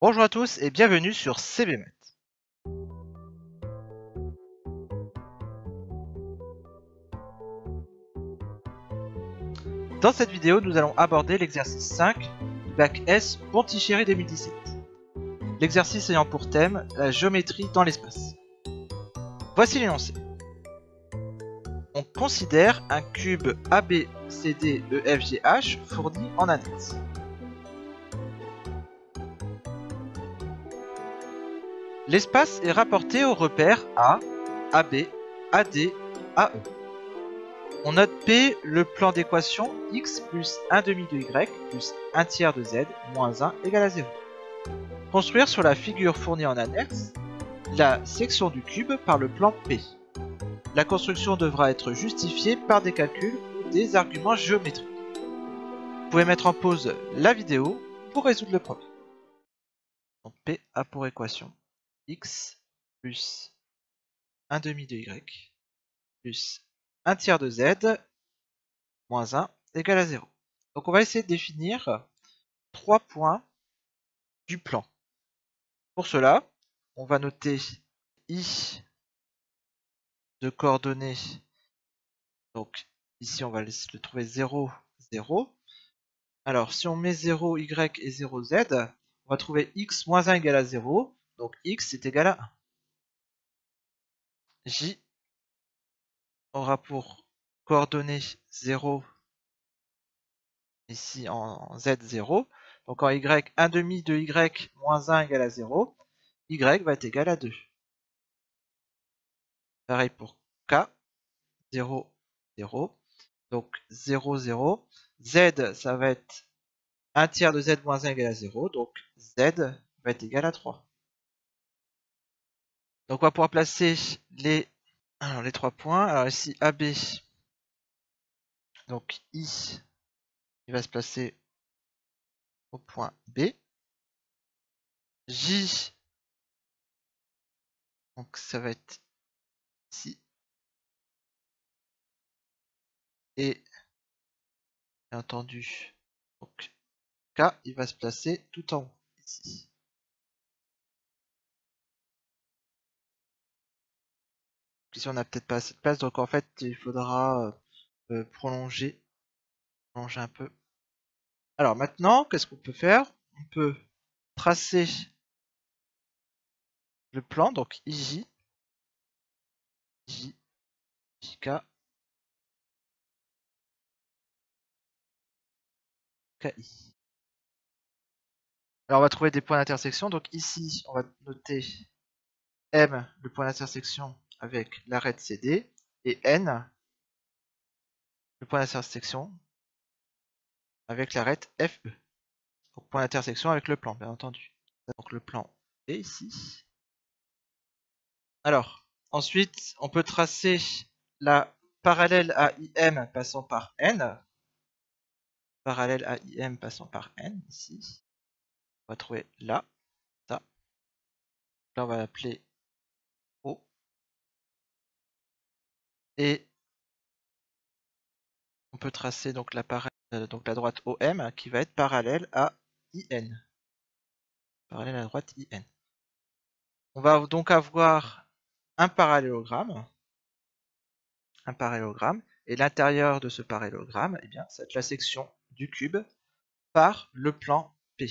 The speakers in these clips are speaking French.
Bonjour à tous et bienvenue sur CBMet. Dans cette vidéo, nous allons aborder l'exercice 5 du bac S Pontichéry 2017. L'exercice ayant pour thème la géométrie dans l'espace. Voici l'énoncé. On considère un cube ABCDEFGH fourni en annexe. L'espace est rapporté aux repères A, AB, AD, AE. On note P le plan d'équation x plus 1 demi de y plus 1 tiers de z moins 1 égale à 0. Construire sur la figure fournie en annexe la section du cube par le plan P. La construction devra être justifiée par des calculs ou des arguments géométriques. Vous pouvez mettre en pause la vidéo pour résoudre le problème. Donc P a pour équation x plus 1 demi de y plus 1 tiers de z moins 1 égale à 0. Donc on va essayer de définir trois points du plan. Pour cela, on va noter i de coordonnées. Donc ici on va le trouver 0, 0. Alors si on met 0, y et 0, z, on va trouver x moins 1 égale à 0. Donc x est égal à 1. J aura pour coordonnées 0 ici en z0. Donc en y, 1 demi de y moins 1 égale à 0. y va être égal à 2. Pareil pour k, 0, 0. Donc 0, 0. z, ça va être 1 tiers de z moins 1 égale à 0. Donc z va être égal à 3. Donc on va pouvoir placer les, trois points. Alors ici AB, donc I, il va se placer au point B. J, donc ça va être ici. Et bien entendu, donc K, il va se placer tout en haut, ici. Ici on n'a peut-être pas assez de place, donc en fait il faudra euh, euh, prolonger, prolonger un peu. Alors maintenant, qu'est-ce qu'on peut faire? On peut tracer le plan, donc IJ, J, JK, KI. Alors on va trouver des points d'intersection, donc ici on va noter M, le point d'intersection avec l'arête CD et N, le point d'intersection avec l'arête FE. Donc point d'intersection avec le plan, bien entendu. Donc le plan est ici. Alors, ensuite, on peut tracer la parallèle à IM passant par N. Parallèle à IM passant par N, ici. On va trouver là, ça. Là, on va l'appeler Et on peut tracer donc la, euh, la droite OM qui va être parallèle à IN. Parallèle à la droite IN. On va donc avoir un parallélogramme. Un parallélogramme. Et l'intérieur de ce parallélogramme, eh bien, c'est la section du cube par le plan P.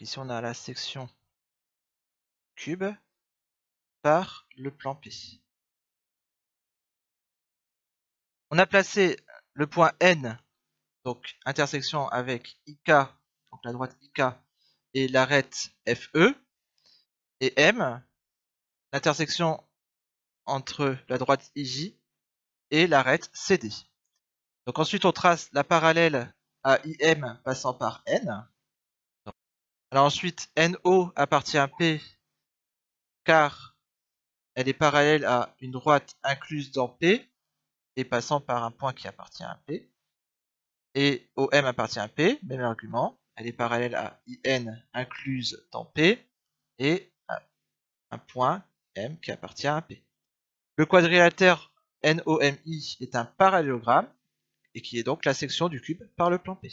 ici, on a la section cube par le plan P. On a placé le point N, donc intersection avec IK, donc la droite IK, et l'arête FE, et M, l'intersection entre la droite IJ et l'arête CD. Donc ensuite on trace la parallèle à IM passant par N. Alors ensuite NO appartient à P car elle est parallèle à une droite incluse dans P et passant par un point qui appartient à P, et OM appartient à P, même argument, elle est parallèle à IN incluse dans P, et un point M qui appartient à P. Le quadrilatère NOMI est un parallélogramme, et qui est donc la section du cube par le plan P.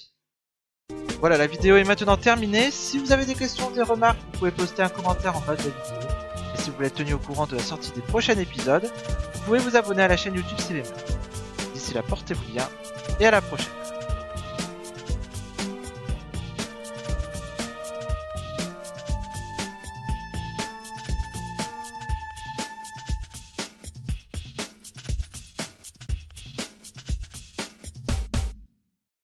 Voilà, la vidéo est maintenant terminée. Si vous avez des questions, des remarques, vous pouvez poster un commentaire en bas de la vidéo. Et si vous voulez être tenu au courant de la sortie des prochains épisodes, vous pouvez vous abonner à la chaîne YouTube Cinéma. D'ici là, portez-vous bien et à la prochaine.